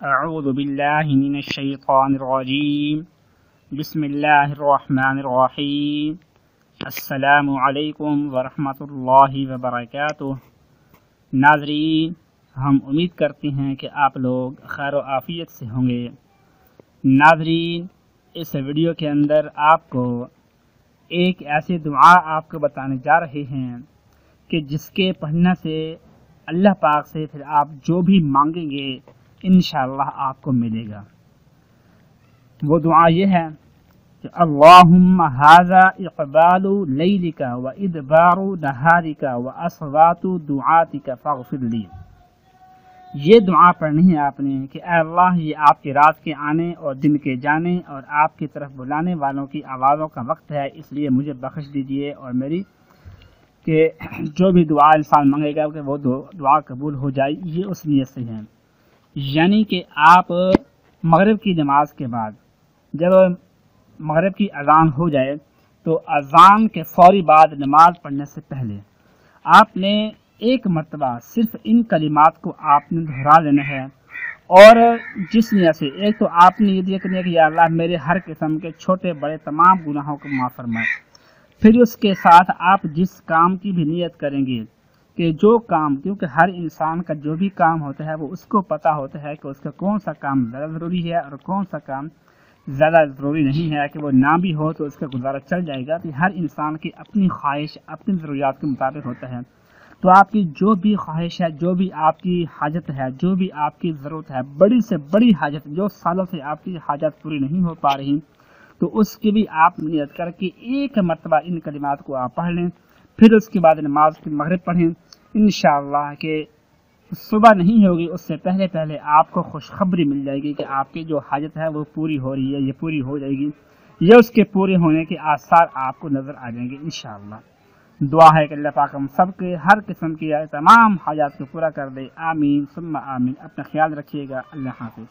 اعوذ باللہ من الشیطان الرجیم بسم اللہ الرحمن الرحیم السلام علیکم ورحمۃ اللہ وبرکاتہ ناظرین، ہم امید کرتے ہیں کہ آپ لوگ خیر و عافیت سے ہوں گے. ناظرین، اس ویڈیو کے اندر آپ کو ایک ایسی دعا آپ کو بتانے جا رہے ہیں کہ جس کے پڑھنے سے اللہ پاک سے پھر آپ جو بھی مانگیں گے انشاءاللہ آپ کو ملے گا۔ وہ دعا یہ ہے کہ اللہم حاضا اقبال لیلک و ادبار نہارک و اصوات دعاتک فاغفر لی۔ یہ دعا پڑھنی ہے آپ نے کہ اے اللہ، یہ آپ کے رات کے آنے اور دن کے جانے اور آپ کی طرف بلانے والوں کی آوازوں کا وقت ہے، اس لیے مجھے بخش دیجیے اور میری کہ جو بھی دعا انسان مانگے گا کہ وہ دعا قبول ہو جائے، یہ اس نیت سے ہے۔ یعنی کہ آپ مغرب کی نماز کے بعد جب مغرب کی اذان ہو جائے تو اذان کے فوری بعد نماز پڑھنے سے پہلے آپ نے ایک مرتبہ صرف ان کلمات کو آپ نے دہرا لینا ہے اور جس نیت سے ایک تو آپ نے یہ دیا کہ یا اللہ میرے ہر قسم کے چھوٹے بڑے تمام گناہوں کو معاف فرمائے۔ پھر اس کے ساتھ آپ جس کام کی بھی نیت کریں گے کہ جو کام، کیونکہ ہر انسان کا جو بھی کام ہوتا ہے، وہ اس کو پتہ ہوتا ہے کہ اس کا کون سا کام زیادہ ضروری ہے اور کون سا کام زیادہ ضروری نہیں ہے۔ کہ وہ نہ بھی ہو تو اس کا گزارا چل جائے گا۔ کہ ہر انسان کی اپنی خواہش، اپنی ضروریات کے مطابق ہوتا ہے۔ تو آپ کی جو بھی خواہش ہے، جو بھی آپ کی حاجت ہے، جو بھی آپ کی ضرورت ہے، بڑی سے بڑی حاجت، جو سالوں سے آپ کی حاجت پوری نہیں ہو پا رہی، تو اس کی بھی آپ نیت کر کے ایک مرتبہ ان کلمات کو آپ پڑھ لیں۔ پھر اس کے بعد نماز کی مغرب پڑھیں۔ انشاءاللہ کہ صبح نہیں ہوگی، اس سے پہلے پہلے آپ کو خوشخبری مل جائے گی کہ آپ کی جو حاجت ہے وہ پوری ہو رہی ہے، یہ پوری ہو جائے گی۔ یہ اس کے پورے ہونے کے آثار آپ کو نظر آ جائیں گے انشاءاللہ۔ دعا ہے کہ اللہ پاک ہم سب کے ہر قسم کی تمام حاجات کو پورا کر دے۔ آمین، ثم آمین۔ اپنا خیال رکھیے گا۔ اللہ حافظ۔